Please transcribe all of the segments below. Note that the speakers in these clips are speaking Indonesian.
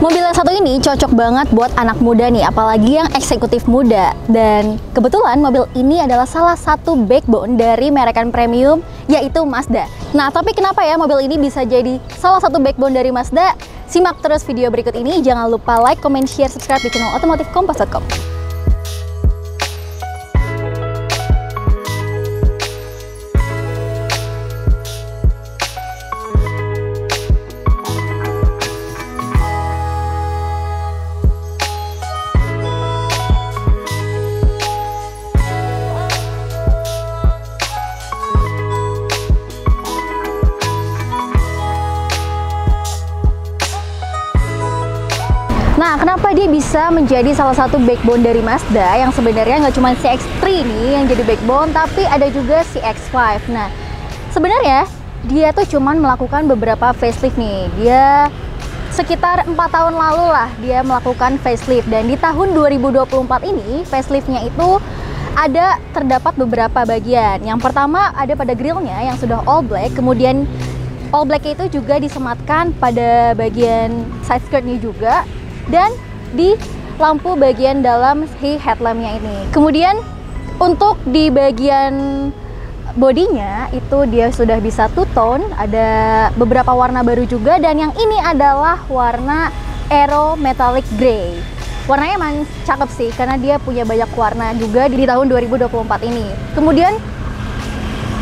Mobil yang satu ini cocok banget buat anak muda nih, apalagi yang eksekutif muda. Dan kebetulan mobil ini adalah salah satu backbone dari merekan premium, yaitu Mazda. Nah, tapi kenapa ya mobil ini bisa jadi salah satu backbone dari Mazda? Simak terus video berikut ini. Jangan lupa like, comment, share, subscribe di channel otomotif dia bisa menjadi salah satu backbone dari Mazda yang sebenarnya nggak cuma CX-3 nih yang jadi backbone, tapi ada juga CX-5. Nah, sebenarnya dia tuh cuman melakukan beberapa facelift nih. Dia sekitar empat tahun lalu lah dia melakukan facelift dan di tahun 2024 ini faceliftnya itu ada terdapat beberapa bagian. Yang pertama ada pada grillnya yang sudah all black, kemudian all black itu juga disematkan pada bagian side skirtnya juga dan di lampu bagian dalam si headlampnya ini. Kemudian untuk di bagian bodinya itu dia sudah bisa two tone, ada beberapa warna baru juga dan yang ini adalah warna Aero Metallic Grey. Warnanya emang cakep sih karena dia punya banyak warna juga di tahun 2024 ini. Kemudian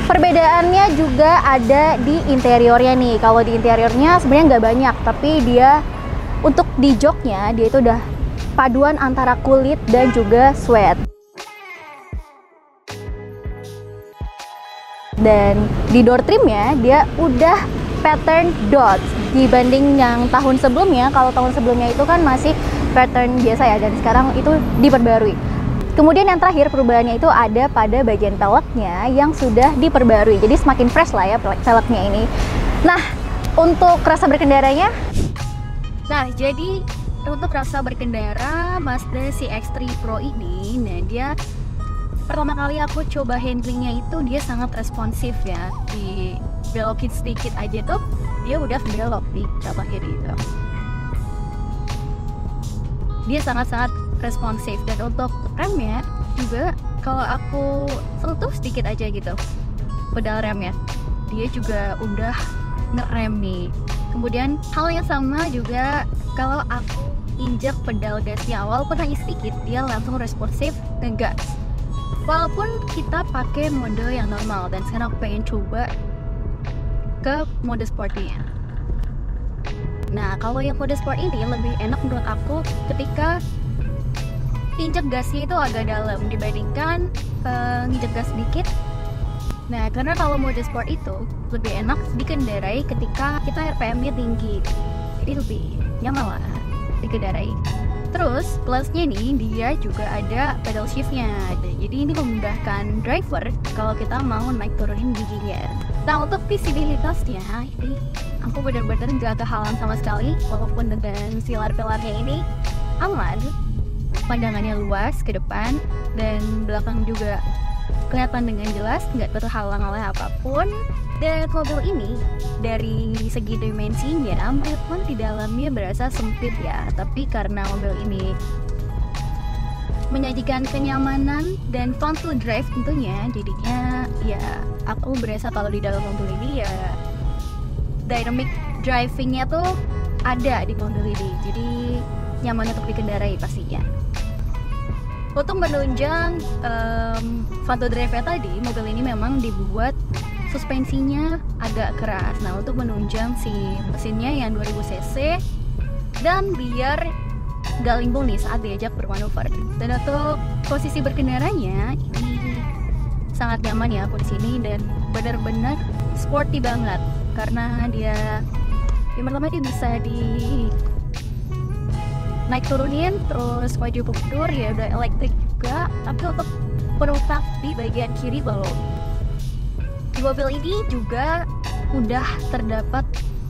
perbedaannya juga ada di interiornya nih. Kalau di interiornya sebenarnya nggak banyak, tapi dia untuk di joknya dia itu udah paduan antara kulit dan juga sweat. Dan di door trimnya dia udah pattern dots dibanding yang tahun sebelumnya. Kalau tahun sebelumnya itu kan masih pattern biasa ya dan sekarang itu diperbarui. Kemudian yang terakhir perubahannya itu ada pada bagian peleknya yang sudah diperbarui. Jadi semakin fresh lah ya peleknya ini. Nah, untuk rasa berkendaranya Nah, jadi untuk rasa berkendara Mazda CX-3 Pro ini, nah dia pertama kali aku coba handlingnya itu dia sangat responsif ya. Di belokin sedikit aja tuh dia udah belok di coba kiri itu. Dia sangat-sangat responsif dan untuk remnya juga kalau aku sentuh sedikit aja gitu pedal remnya dia juga udah ngerem nih Kemudian hal yang sama juga kalau aku injak pedal gasnya walaupun hanya sedikit dia langsung responsif ngegas walaupun kita pakai mode yang normal dan sekarang aku pengen coba ke mode sportnya. Nah kalau yang mode sport ini lebih enak menurut aku ketika injek gasnya itu agak dalam dibandingkan uh, nginjek gas sedikit Nah, karena kalau mode sport itu lebih enak dikendarai ketika kita RPM-nya tinggi. Jadi lebih nyaman lah dikendarai. Terus plusnya nih dia juga ada pedal shiftnya. Jadi ini memudahkan driver kalau kita mau naik turunin giginya. Nah untuk visibilitasnya ini aku benar-benar gak kehalang sama sekali walaupun dengan pilar-pilarnya ini aman. Pandangannya luas ke depan dan belakang juga kelihatan dengan jelas nggak terhalang oleh apa pun. Dan mobil ini dari segi dimensinya meskipun di dalamnya berasa sempit ya tapi karena mobil ini menyajikan kenyamanan dan fun to drive tentunya jadinya ya aku berasa kalau di dalam mobil ini ya dynamic drivingnya tuh ada di mobil ini. Jadi nyaman untuk dikendarai pastinya untuk menunjang um, Fanto Drive tadi, mobil ini memang dibuat suspensinya agak keras. Nah, untuk menunjang si mesinnya yang 2000 cc dan biar gak limbung nih saat diajak bermanuver. Dan untuk posisi berkendaranya ini sangat nyaman ya aku di sini dan benar-benar sporty banget karena dia yang pertama dia bisa di naik turunin terus wajib mundur ya udah elektrik juga tapi untuk penumpang di bagian kiri belum di mobil ini juga udah terdapat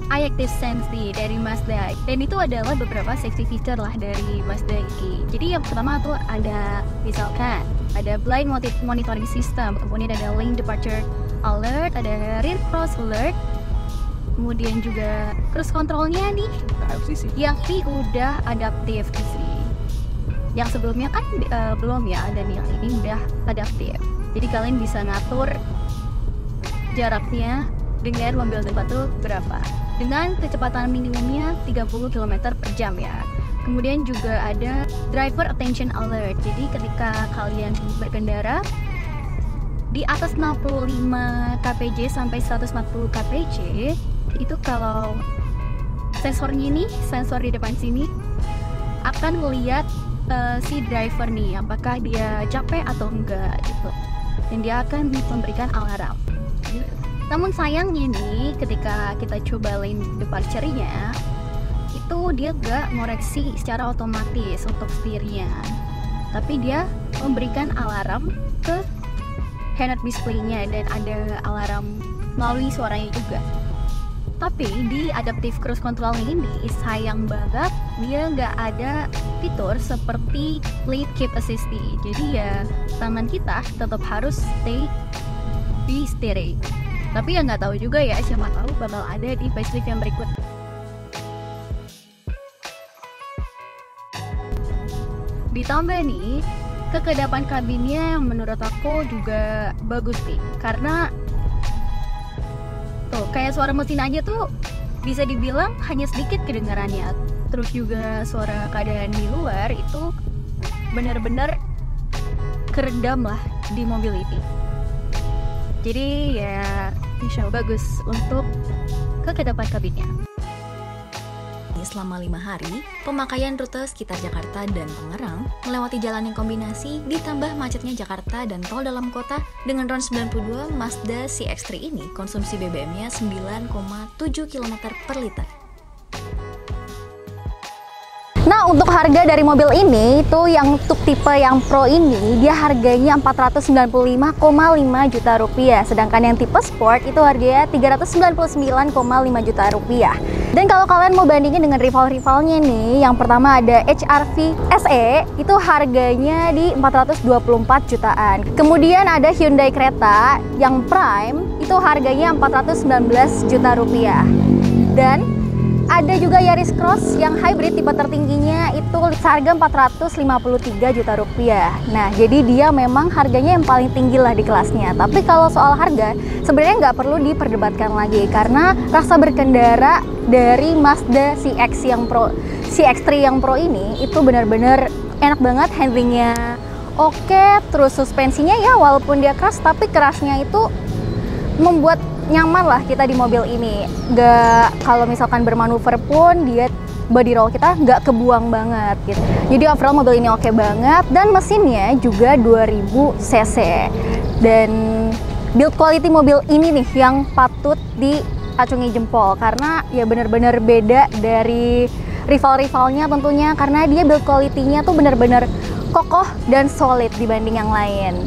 Active Sense nih dari Mazda. Dan itu adalah beberapa safety feature lah dari Mazda ini. Jadi yang pertama tuh ada misalkan ada blind monitoring system kemudian ada lane departure alert ada rear cross alert kemudian juga cruise controlnya nih. Sih. yang ini udah adaptif sih yang sebelumnya kan eh, belum ya dan yang ini udah adaptif. Jadi kalian bisa ngatur jaraknya dengan mobil tempat tuh berapa. Dengan kecepatan minimumnya 30 km per jam ya. Kemudian juga ada driver attention alert. Jadi ketika kalian berkendara di atas 65 kpj sampai 140 kpj itu kalau sensornya ini sensor di depan sini akan melihat uh, si driver nih apakah dia capek atau enggak gitu. Dan dia akan memberikan alarm. Namun sayangnya nih ketika kita coba lane departure-nya itu dia gak ngoreksi secara otomatis untuk setirnya tapi dia memberikan alarm ke head display-nya dan ada alarm melalui suaranya juga tapi di adaptive cruise control ini sayang banget dia nggak ada fitur seperti lead keep assisting jadi ya tangan kita tetap harus stay di steering tapi ya nggak tahu juga ya siapa tahu bakal ada di facelift yang berikut. Ditambah nih kekedapan kabinnya yang menurut aku juga bagus nih karena tuh kayak suara mesin aja tuh bisa dibilang hanya sedikit kedengarannya. Terus juga suara keadaan di luar itu benar-benar keredam lah di mobil ini jadi ya insya bagus untuk kekedapan kabinnya selama lima hari, pemakaian rute sekitar Jakarta dan Tangerang melewati jalan yang kombinasi ditambah macetnya Jakarta dan tol dalam kota dengan RON 92 Mazda CX-3 ini konsumsi BBM-nya 9,7 km per liter. Nah, untuk harga dari mobil ini itu yang untuk tipe yang Pro ini dia harganya 495,5 juta rupiah, sedangkan yang tipe Sport itu harganya 399,5 juta rupiah. Dan kalau kalian mau bandingin dengan rival-rivalnya nih, yang pertama ada HRV SE itu harganya di 424 jutaan. Kemudian ada Hyundai Creta yang Prime itu harganya 419 juta rupiah. Dan ada juga Yaris Cross yang hybrid tipe tertingginya itu seharga 453 juta rupiah. Nah, jadi dia memang harganya yang paling tinggi lah di kelasnya. Tapi kalau soal harga, sebenarnya nggak perlu diperdebatkan lagi karena rasa berkendara dari Mazda CX yang Pro, CX-3 yang Pro ini itu benar-benar enak banget handlingnya. Oke, terus suspensinya ya walaupun dia keras, tapi kerasnya itu membuat nyaman lah kita di mobil ini. Nggak kalau misalkan bermanuver pun dia body roll kita nggak kebuang banget gitu. Jadi overall mobil ini oke okay banget. Dan mesinnya juga 2000 cc. Dan build quality mobil ini nih yang patut diacungi jempol. Karena ya bener-bener beda dari rival-rivalnya tentunya. Karena dia build quality-nya tuh bener-bener kokoh dan solid dibanding yang lain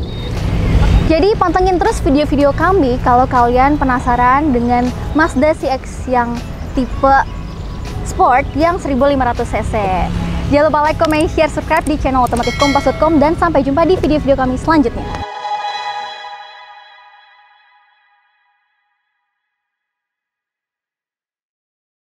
jadi pantengin terus video-video kami kalau kalian penasaran dengan Mazda CX yang tipe Sport yang 1500 cc. Jangan lupa like, comment, share, subscribe di channel otomotifkompas.com dan sampai jumpa di video-video kami selanjutnya.